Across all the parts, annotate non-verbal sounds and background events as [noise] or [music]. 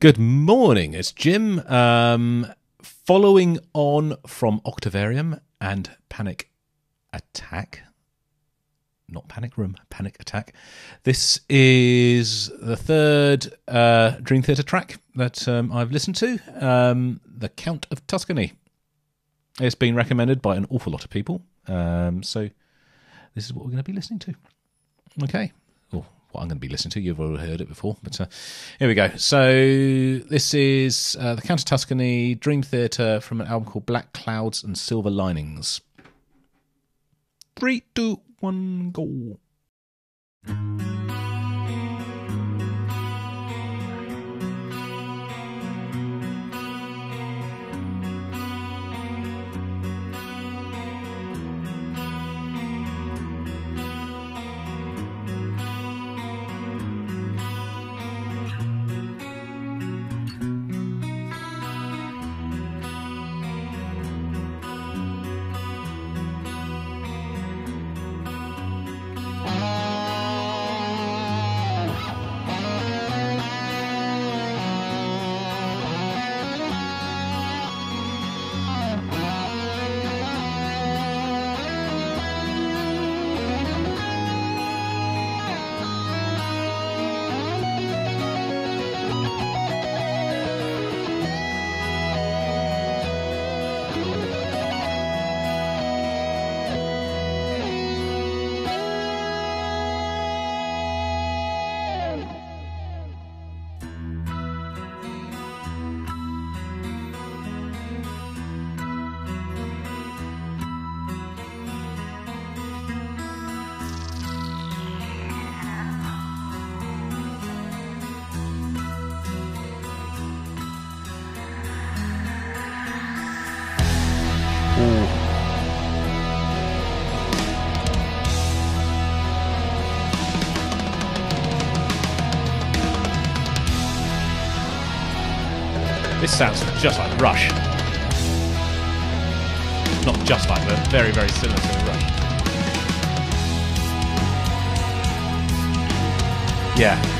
Good morning, it's Jim. Um, following on from Octavarium and Panic Attack, not Panic Room, Panic Attack. This is the third uh, Dream Theater track that um, I've listened to, um, The Count of Tuscany. It's been recommended by an awful lot of people, um, so this is what we're going to be listening to. Okay. What I'm going to be listening to. You've already heard it before, but uh, here we go. So this is uh, the Count of Tuscany Dream Theater from an album called Black Clouds and Silver Linings. Three, two, one, go. This sounds just like Rush. Not just like, but very, very similar to Rush. Yeah.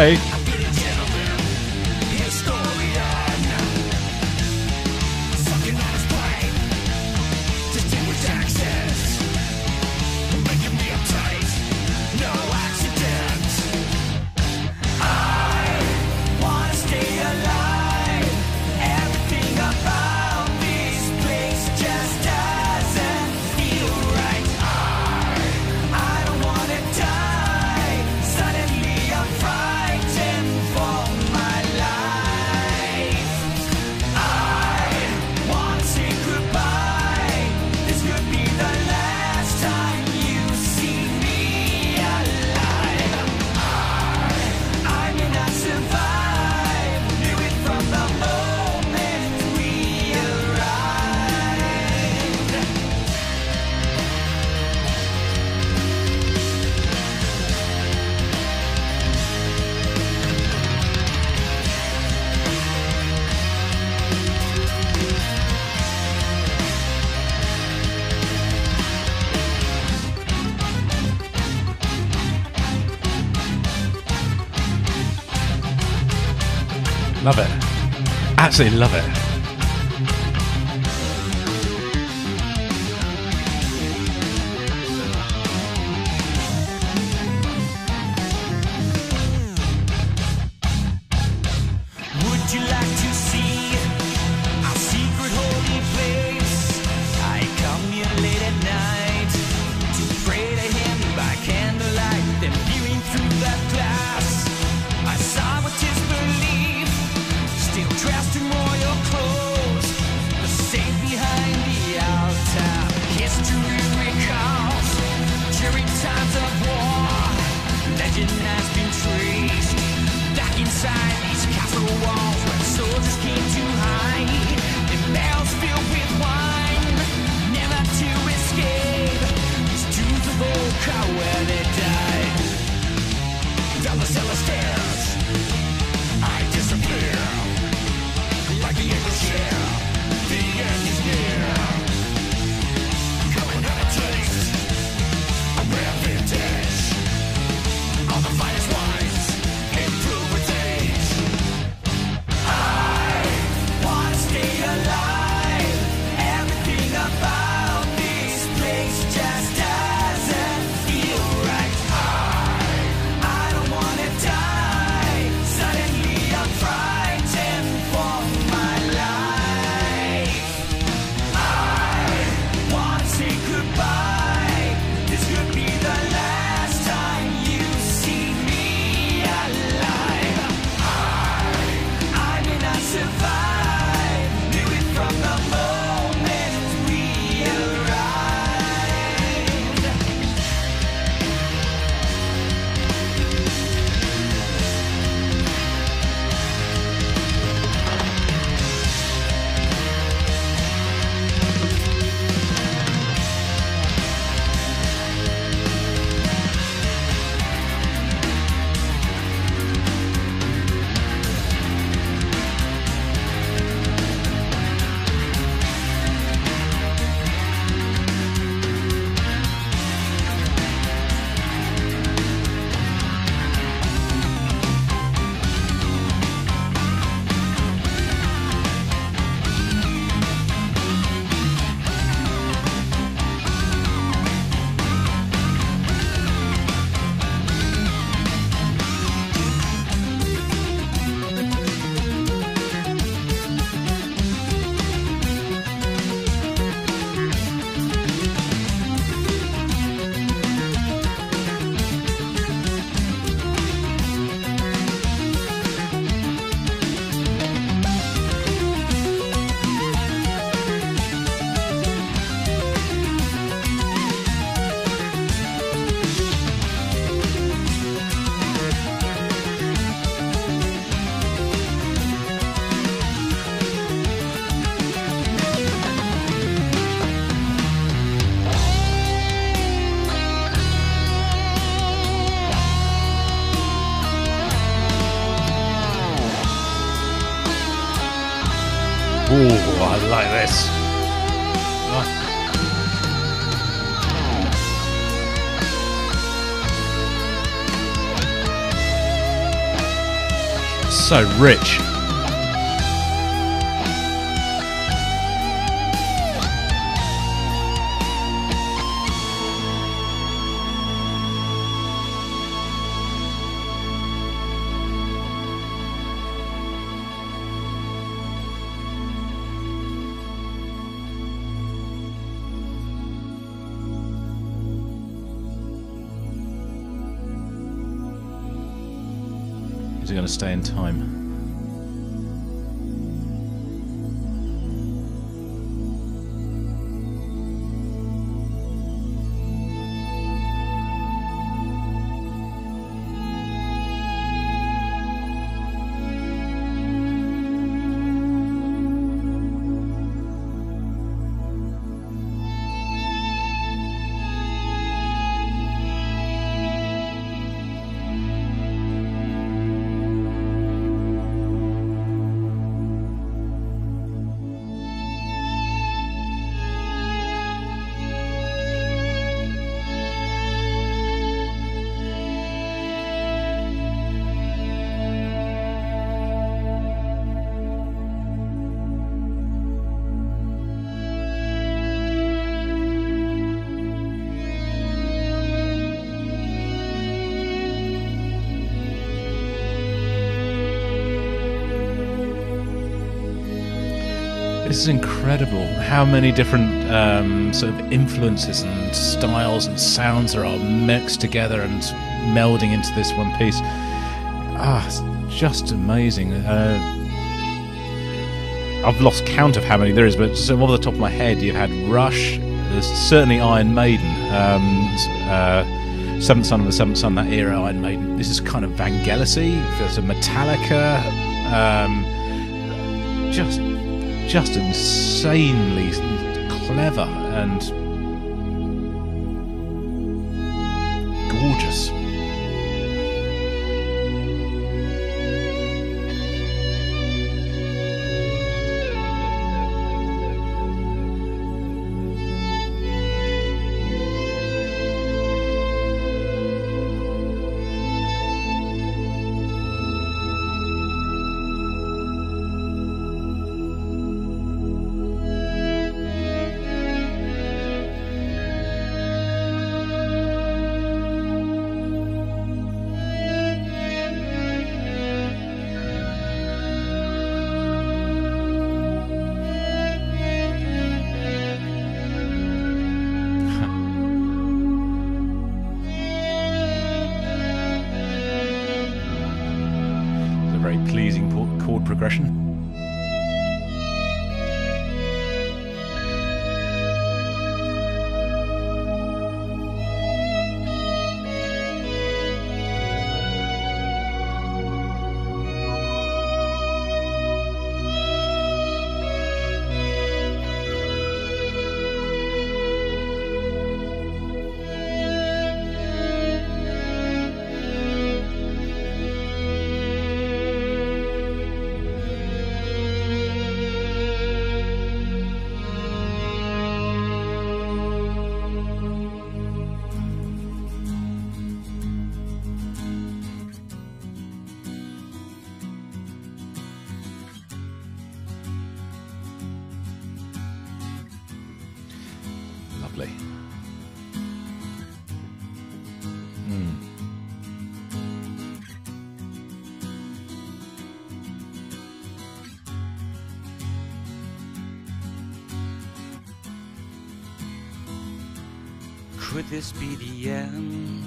Bye. Love it. Absolutely love it. Ooh, I like this. So rich. Stay in time? Is incredible. How many different um, sort of influences and styles and sounds are mixed together and melding into this one piece. Ah, it's just amazing. Uh, I've lost count of how many there is, but so off the top of my head, you've had Rush. There's certainly Iron Maiden. Um, uh, Seventh Son of the Seventh Son, that era Iron Maiden. This is kind of Vangelisy. There's a Metallica. Um, just just insanely clever and gorgeous. Po- Could this be the end?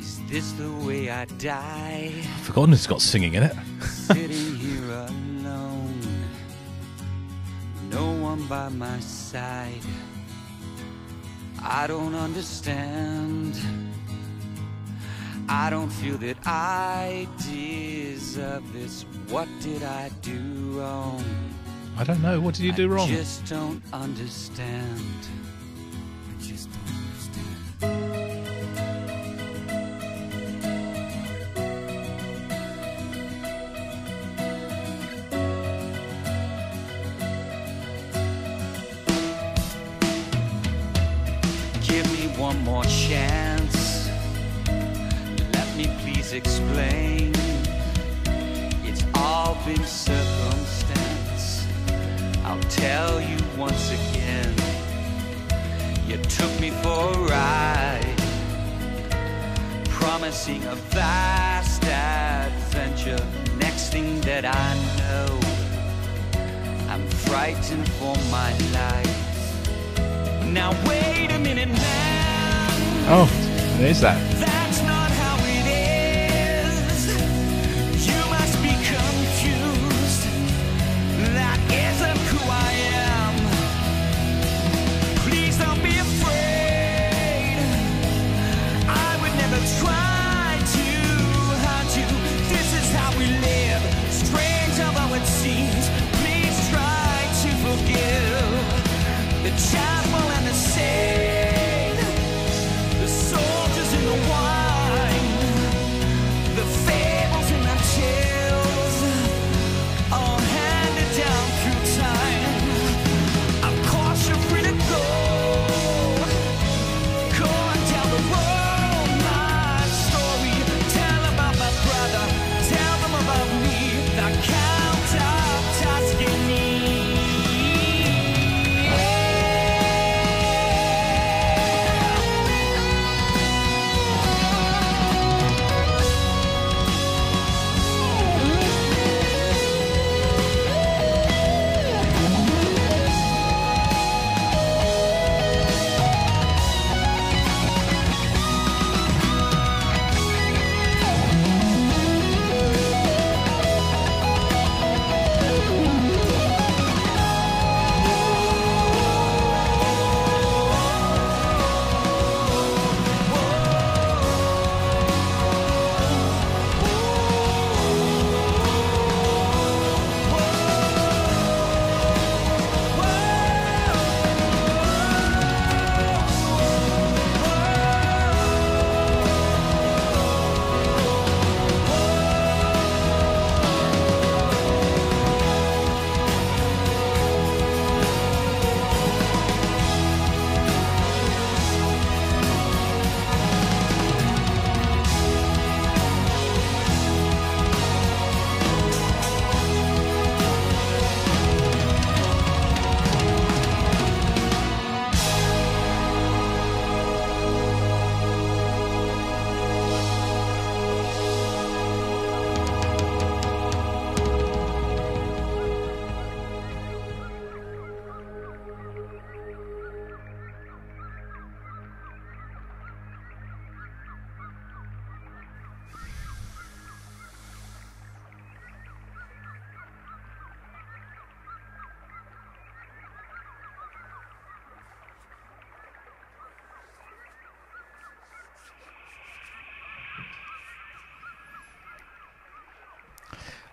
Is this the way I die? I've forgotten it's got singing in it. Sitting [laughs] here alone, no one by my side. I don't understand. I don't feel that I deserve this. What did I do wrong? I don't know. What did you do wrong? I just don't understand. Helping circumstance. I'll tell you once again, you took me for a ride, promising a vast adventure. Next thing that I know, I'm frightened for my life. Now wait a minute, man. Oh, there is that. Although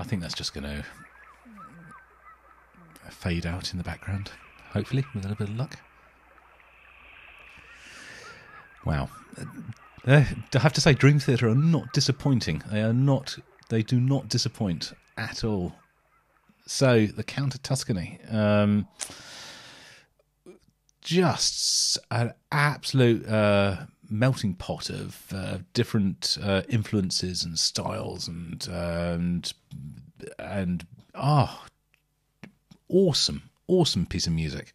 I think that's just going to fade out in the background, hopefully, with a little bit of luck. Wow. Uh, I have to say, Dream Theater are not disappointing. They are not. They do not disappoint at all. So, the Count of Tuscany, um, just an absolute uh, melting pot of uh, different uh, influences and styles, and and and ah, awesome, awesome piece of music.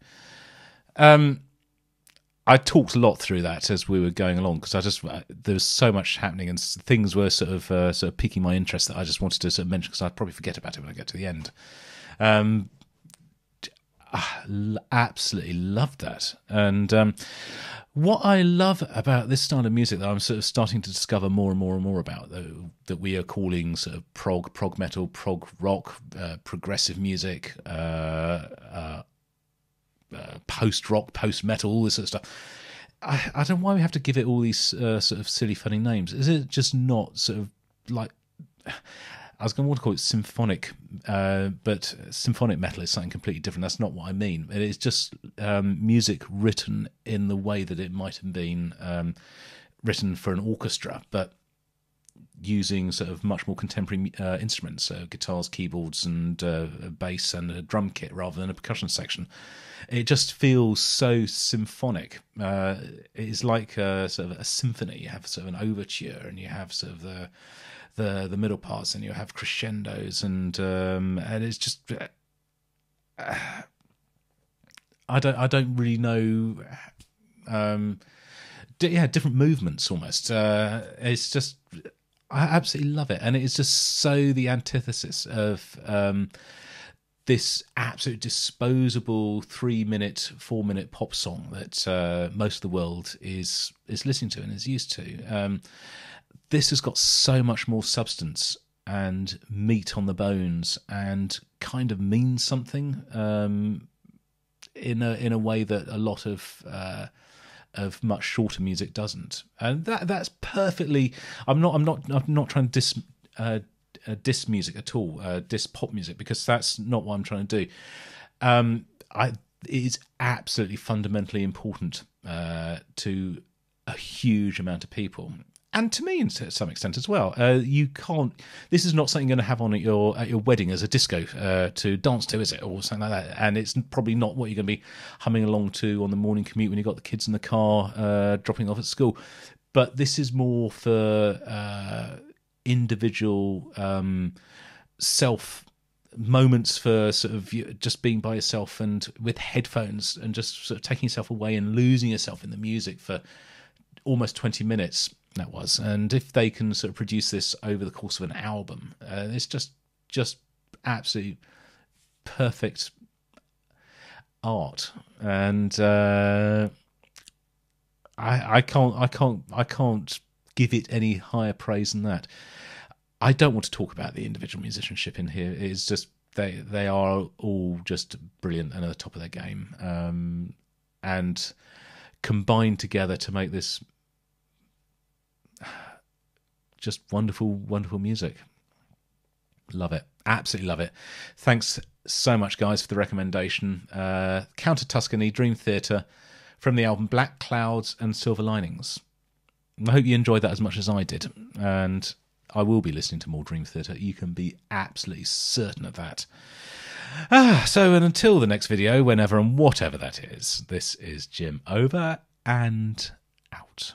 Um, I talked a lot through that as we were going along because I just uh, there was so much happening and things were sort of uh, sort of piquing my interest that I just wanted to sort of mention because I'd probably forget about it when I get to the end. Um, absolutely loved that, and um, what I love about this style of music that I'm sort of starting to discover more and more and more about that, that we are calling sort of prog, prog metal, prog rock, uh, progressive music, uh, uh, uh, post rock, post metal, all this sort of stuff. I, I don't know why we have to give it all these uh, sort of silly, funny names. Is it just not sort of like I was going to want to call it symphonic, uh, but symphonic metal is something completely different. That's not what I mean. It is just um, music written in the way that it might have been um, written for an orchestra, but using sort of much more contemporary uh, instruments, so guitars, keyboards, and uh, bass and a drum kit rather than a percussion section. It just feels so symphonic. Uh, it's like a, sort of a symphony. You have sort of an overture, and you have sort of the the the middle parts, and you have crescendos, and um, and it's just. Uh, I don't. I don't really know. Um, di- yeah, different movements almost. Uh, it's just. I absolutely love it, and it's just so the antithesis of um, this absolute disposable three minute, four minute pop song that uh, most of the world is is listening to and is used to. Um, this has got so much more substance and meat on the bones and kind of means something um, in a in a way that a lot of uh, of much shorter music doesn't, and that that's perfectly. I'm not I'm not I'm not trying to dis uh, uh, music at all, uh, pop music because that's not what I'm trying to do. Um, I it is absolutely fundamentally important uh, to a huge amount of people. And to me, to some extent as well, uh, you can't. This is not something you're going to have on at your at your wedding as a disco uh, to dance to, is it, or something like that? And it's probably not what you're going to be humming along to on the morning commute when you've got the kids in the car uh, dropping off at school. But this is more for uh, individual um, self moments for sort of just being by yourself and with headphones and just sort of taking yourself away and losing yourself in the music for almost 20 minutes that was and if they can sort of produce this over the course of an album uh, it's just just absolute perfect art and uh I, I can't I can't I can't give it any higher praise than that. I don't want to talk about the individual musicianship in here. It's just they they are all just brilliant and at the top of their game, um, and combined together to make this just wonderful, wonderful music. Love it, absolutely love it. Thanks so much, guys, for the recommendation. Uh, Count of Tuscany Dream Theater from the album Black Clouds and Silver Linings. I hope you enjoyed that as much as I did, and I will be listening to more Dream Theater. You can be absolutely certain of that. Ah, so and until the next video, whenever and whatever that is, this is Jim over and out.